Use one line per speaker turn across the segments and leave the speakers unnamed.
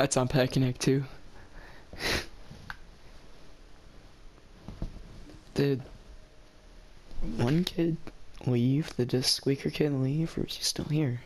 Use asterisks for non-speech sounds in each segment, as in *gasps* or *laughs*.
That's on Pet Connect too. *laughs* Did one kid leave? Did this squeaker kid leave, or is he still here?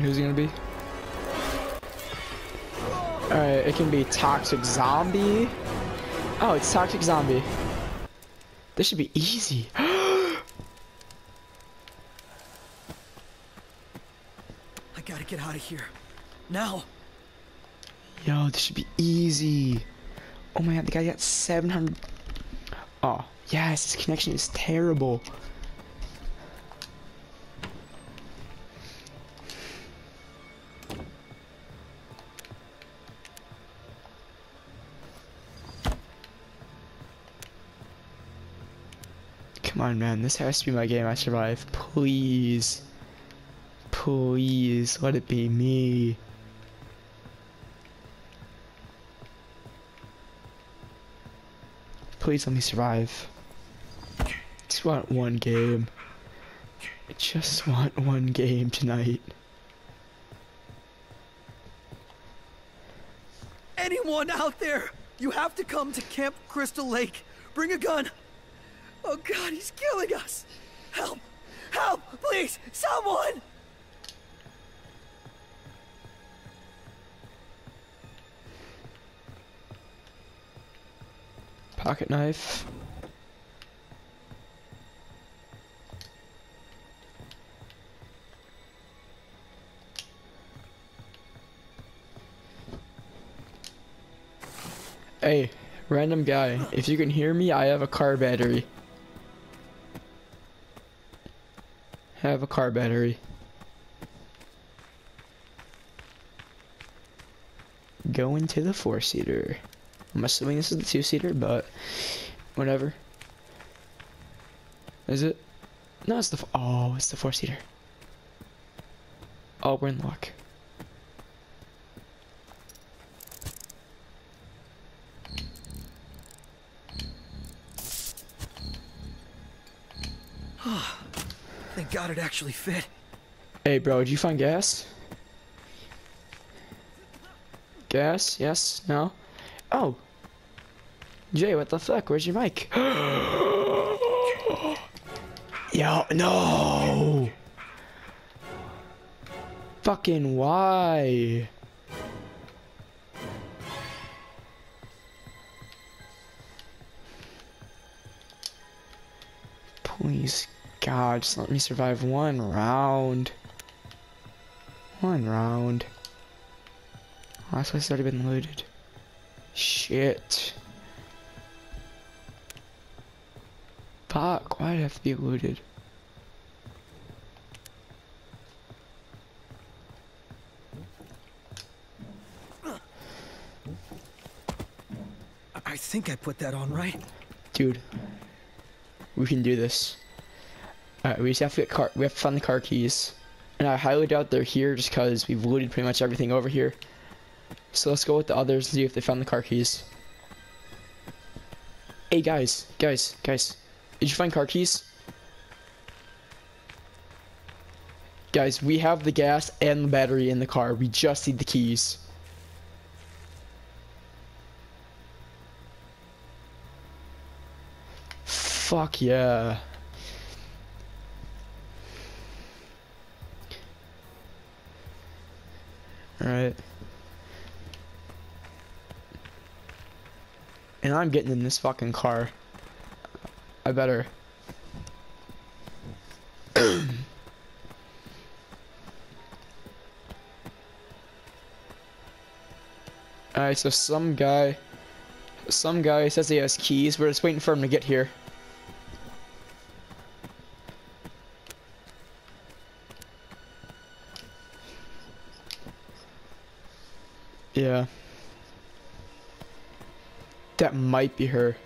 Who's gonna be? Alright, it can be Toxic Zombie. Oh, it's Toxic Zombie. This should be easy. *gasps*
I gotta get out of here. Now.
Yo, this should be easy. Oh my god, the guy got 700. Oh, yes, his connection is terrible. On, man, this has to be my game. I survive. Please. Please, let it be me. Please let me survive. Just want one game. I just want one game tonight.
Anyone out there? You have to come to Camp Crystal Lake. Bring a gun. Oh god, he's killing us. Help! Help! Please! Someone!
Pocket knife. Hey, random guy, if you can hear me, I have a car battery. Have a car battery. Go into the four-seater. I'm assuming this is the two-seater, but whatever. Is it? No, it's the oh, it's the four-seater. Oh, we're in luck.
God it actually fit.
Hey, bro, did you find gas? Gas? Yes? No? Oh. Jay, what the fuck? Where's your mic? *gasps* Yo, no! Fucking why? Please, God, just let me survive one round. One round. Last place has already been looted. Shit. Fuck, why'd it have to be looted?
I, I think I put that on right.
Dude, we can do this. Alright, we just have to get car. We have to find the car keys, and I highly doubt they're here just because we've looted pretty much everything over here. So let's go with the others and see if they found the car keys. Hey guys, guys, guys, did you find car keys? Guys, we have the gas and the battery in the car. We just need the keys. Fuck yeah. Alright. And I'm getting in this fucking car. I better. *coughs* Alright, so some guy Some guy says he has keys. We're just waiting for him to get here. Yeah. That might be her.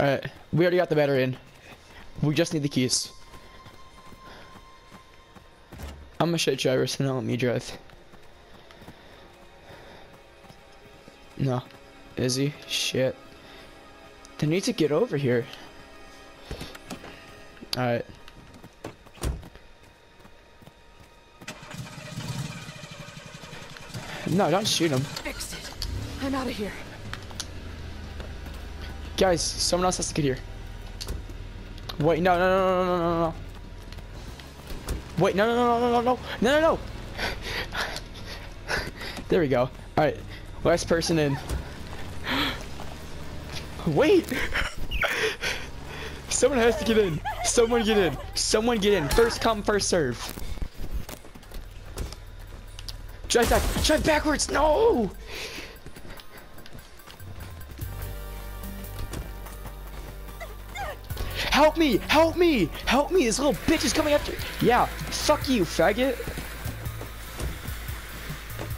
Alright, we already got the battery in. We just need the keys. I'm a shit driver, so don't let me drive. No. Is he? Shit. They need to get over here. Alright. No, don't shoot him.
Fixed it. I'm out of here.
Guys, someone else has to get here. Wait, no, no, no, no, no, no, no. Wait, no, no, no, no, no, no, no, no, no. There we go. All right, last person in. Wait. Someone has to get in. Someone get in. Someone get in. First come, first serve. Drive back. Drive backwards. No. Help me! Help me! Help me! This little bitch is coming after. Yeah. Fuck you, faggot.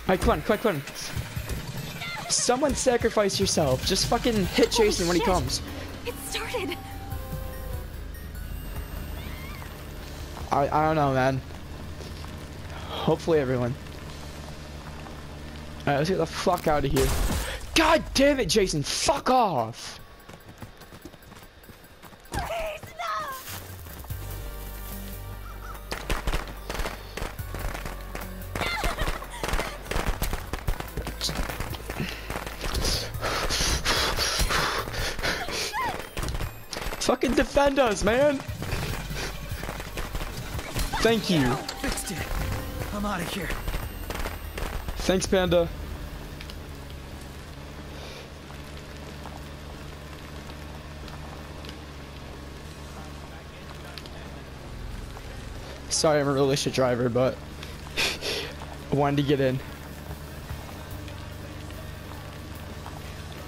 Alright, come on, come on, come on. Someone sacrifice yourself. Just fucking hit Jason when he comes.
It started.
I I don't know, man. Hopefully everyone. Alright, let's get the fuck out of here. God damn it, Jason! Fuck off!
Please, no!
Fucking defend us, man! Thank you.
Fixed it. I'm out of here.
Thanks, Panda. Sorry, I'm a really shit driver, but I wanted to get in.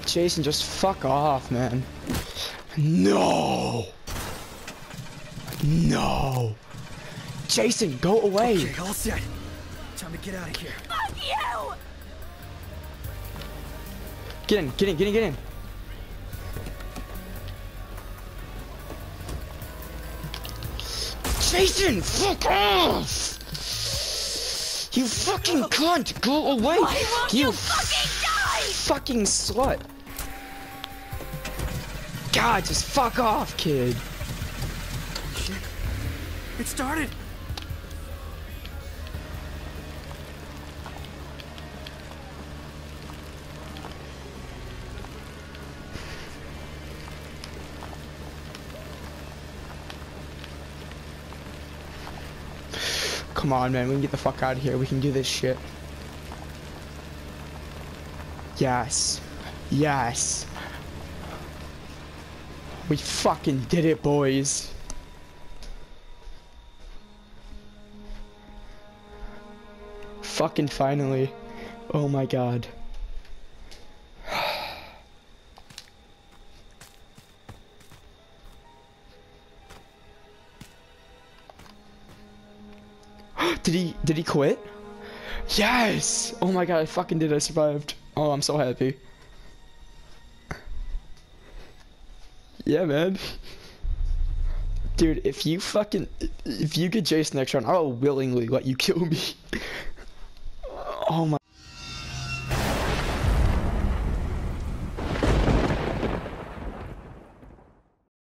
Jason, just fuck off, man. No! No! Jason, go away!
Okay, all set. Time to get out of here.
Fuck you!
Get in, get in, get in, get in. Jason, fuck off! You fucking cunt, go away!
Why won't you
f-
fucking die?
fucking slut! God, just fuck off, kid.
Shit. It started.
Come on, man, we can get the fuck out of here. We can do this shit. Yes. Yes. We fucking did it, boys. Fucking finally. Oh my god. Did he did he quit? Yes! Oh my god, I fucking did. I survived. Oh, I'm so happy. Yeah, man. Dude, if you fucking if you get Jason next round, I will willingly let you kill me. *laughs* Oh my